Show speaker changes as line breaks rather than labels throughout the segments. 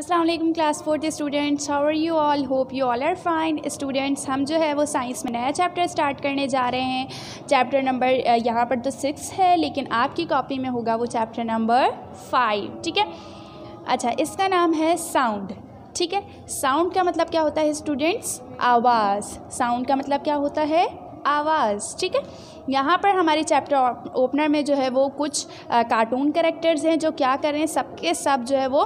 अस्सलाम वालेकुम class fourth students how are you all hope you all are fine students हम जो है वो साइंस में नया चैप्टर स्टार्ट करने जा रहे हैं। चैप्टर नंबर यहाँ पर तो सिक्स है, लेकिन आपकी कॉपी में होगा वो चैप्टर नंबर फाइव ठीक है? अच्छा इसका नाम है साउंड ठीक है? साउंड का मतलब क्या होता है स्टूडेंट्स आवाज़। साउंड का मतलब क्या होता है? आवाज़, ठीक है? यहाँ पर हमारे चैप्टर ओपनर में जो है वो कुछ कार्टून करेक्टर्स हैं जो क्या कर रहे हैं, सबके सब जो है वो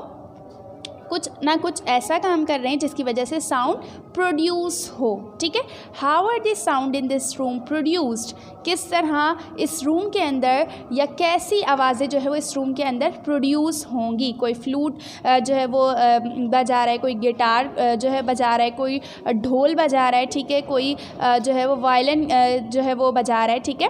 कुछ, ना कुछ ऐसा काम कर रहे हैं जिसकी वजह से साउंड प्रोड्यूस हो, ठीक है? How are this sound in this room produced किस तरह इस रूम के अंदर या कैसी आवाज़ें जो है वो इस रूम के अंदर प्रोड्यूस होंगी? कोई फ्लूट जो है वो बजा रहा है, कोई गिटार जो है बजा रहा है, कोई ढोल बजा रहा है, ठीक है? कोई जो है वो वायलिन जो है वो बजा रहा है, ठीक है?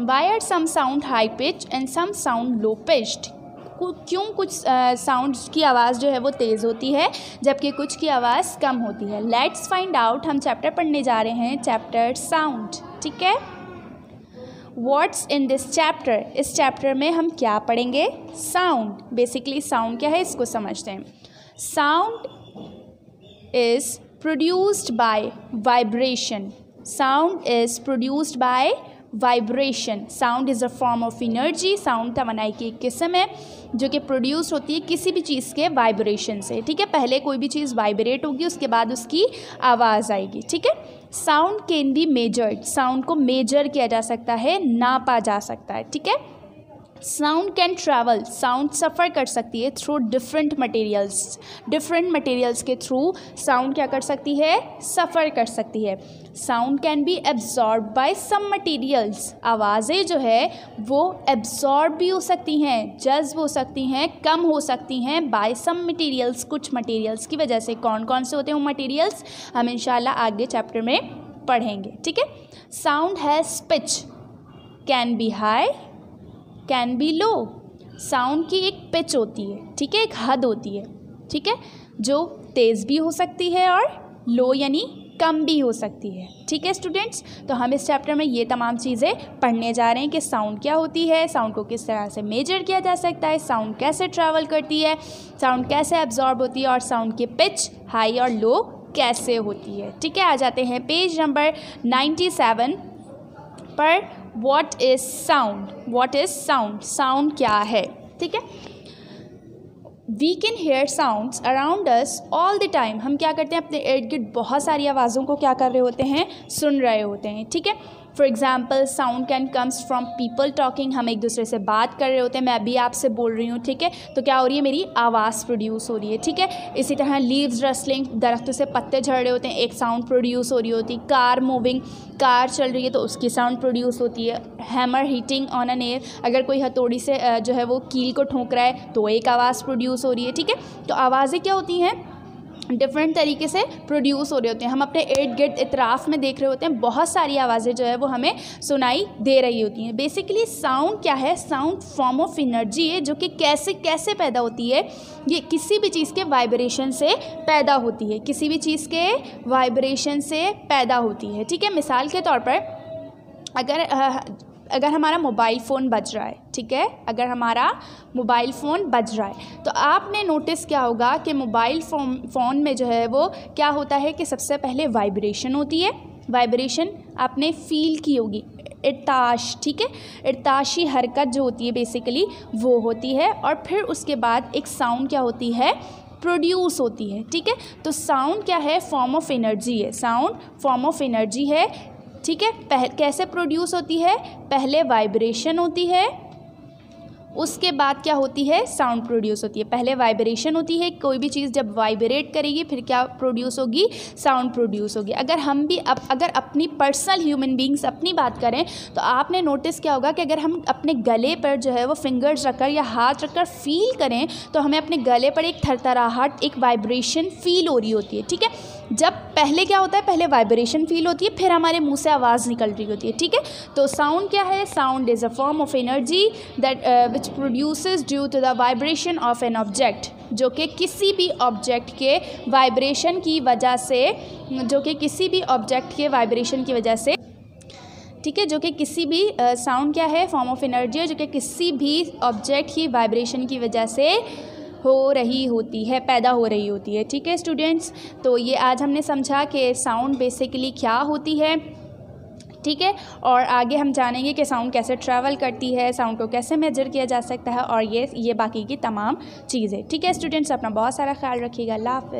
Why are some sound high pitch and some sound low pitched क्यों कुछ साउंड्स की आवाज़ जो है वो तेज़ होती है, जबकि कुछ की आवाज़ कम होती है। लेट्स फाइंड आउट हम चैप्टर पढ़ने जा रहे हैं चैप्टर साउंड ठीक है? वॉट्स इन दिस चैप्टर इस चैप्टर में हम क्या पढ़ेंगे? साउंड बेसिकली साउंड क्या है, इसको समझते हैं। Sound is produced by vibration sound is produced by vibration sound is a form of energy sound तवनाई की एक किस्म है, जो कि प्रोड्यूस होती है किसी भी चीज़ के वाइब्रेशन से। ठीक है? पहले कोई भी चीज़ वाइब्रेट होगी, उसके बाद उसकी आवाज़ आएगी। ठीक है? Sound can be measured sound को मेजर किया जा सकता है, नापा जा सकता है। ठीक है? साउंड कैन ट्रैवल साउंड सफ़र कर सकती है through different materials different materials के थ्रू साउंड क्या कर सकती है? सफ़र कर सकती है. Sound can be absorb by some materials आवाज़ें जो है, वो एब्जॉर्ब भी हो सकती हैं जज्ब हो सकती हैं, कम हो सकती हैं बाय सम मटेरियल्स कुछ मटेरियल्स की वजह से। कौन कौन से होते हैं वो मटेरियल्स हम इंशाल्लाह आगे चैप्टर में पढ़ेंगे, ठीक है? Sound has pitch can be high can be low. Sound की एक पिच होती है, ठीक है? एक हद होती है, ठीक है? जो तेज़ भी हो सकती है और लो यानी कम भी हो सकती है, ठीक है स्टूडेंट्स? तो हम इस चैप्टर में ये तमाम चीज़ें पढ़ने जा रहे हैं कि साउंड क्या होती है, साउंड को किस तरह से मेजर किया जा सकता है, साउंड कैसे ट्रैवल करती है, साउंड कैसे एब्जॉर्ब होती है और साउंड की पिच हाई और लो कैसे होती है, ठीक है? आ जाते हैं पेज नंबर नाइन्टी सेवन पर। What is sound what is sound sound क्या है? ठीक है? We can hear sounds around us all the time हम क्या करते हैं? अपने इर्द गिर्द बहुत सारी आवाज़ों को क्या कर रहे होते हैं? सुन रहे होते हैं, ठीक है? For example sound can comes from people talking हम एक दूसरे से बात कर रहे होते हैं, मैं भी आपसे बोल रही हूँ, ठीक है? तो क्या हो रही है, मेरी आवाज़ प्रोड्यूस हो रही है, ठीक है? इसी तरह लीव्स रसलिंग दरख्तों से पत्ते झड़ रहे होते हैं, एक साउंड प्रोड्यूस हो रही होती कार मूविंग कार चल रही है तो उसकी साउंड प्रोड्यूस होती है hammer heating on a nail अगर कोई हथौड़ी से जो है वो कील को ठोंक रहा है तो एक आवाज़ प्रोड्यूस हो रही है, ठीक है? तो आवाज़ें क्या होती हैं? डिफरेंट तरीके से प्रोड्यूस हो रहे होते हैं। हम अपने इर्द गिर्द इतराफ़ में देख रहे होते हैं। बहुत सारी आवाज़ें जो है वो हमें सुनाई दे रही होती हैं। बेसिकली साउंड क्या है? साउंड फॉर्म ऑफ़ एनर्जी है, जो कि कैसे कैसे पैदा होती है? ये किसी भी चीज़ के वाइब्रेशन से पैदा होती है। किसी भी चीज़ के वाइब्रेशन से पैदा होती है। ठीक है, मिसाल के तौर पर अगर अगर हमारा मोबाइल फ़ोन बज रहा है, ठीक है? अगर हमारा मोबाइल फ़ोन बज रहा है तो आपने नोटिस क्या होगा कि मोबाइल फ़ोन फ़ोन में जो है वो क्या होता है कि सबसे पहले वाइब्रेशन होती है। वाइब्रेशन आपने फील की होगी, इरताश, ठीक है? इरताशी हरकत जो होती है बेसिकली वो होती है। और फिर उसके बाद एक साउंड क्या होती है? प्रोड्यूस होती है, ठीक है? तो साउंड क्या है? फॉर्म ऑफ़ एनर्जी है। साउंड, फॉर्म ऑफ़ एनर्जी है ठीक है? कैसे प्रोड्यूस होती है? पहले वाइब्रेशन होती है उसके बाद क्या होती है? साउंड प्रोड्यूस होती है। पहले वाइब्रेशन होती है, कोई भी चीज़ जब वाइब्रेट करेगी, फिर क्या प्रोड्यूस होगी? साउंड प्रोड्यूस होगी। अगर हम भी अब अगर अपनी पर्सनल ह्यूमन बींग्स अपनी बात करें तो आपने नोटिस क्या होगा कि अगर हम अपने गले पर जो है वो फिंगर्स रखकर या हाथ रखकर फील करें तो हमें अपने गले पर एक थरथराहट, एक वाइब्रेशन फील हो रही होती है, ठीक है? जब पहले क्या होता है? पहले वाइब्रेशन फील होती है, फिर हमारे मुँह से आवाज़ निकल रही होती है, ठीक है? तो साउंड क्या है? Sound is a form of energy that which produces due to the vibration of an object जो कि किसी भी ऑब्जेक्ट के वाइब्रेशन की वजह से, जो कि किसी भी ऑब्जेक्ट के वाइब्रेशन की वजह से, ठीक है, जो कि किसी भी साउंड क्या है? फॉर्म ऑफ़ एनर्जी है, जो कि किसी भी ऑब्जेक्ट की वाइब्रेशन की वजह से हो रही होती है, पैदा हो रही होती है, ठीक है स्टूडेंट्स तो ये आज हमने समझा कि साउंड बेसिकली क्या होती है? ठीक है? और आगे हम जानेंगे कि साउंड कैसे ट्रैवल करती है, साउंड को कैसे मेजर किया जा सकता है, और ये ये बाकी की तमाम चीज़ें। ठीक है स्टूडेंट्स अपना बहुत सारा ख्याल रखिएगा। हाफ़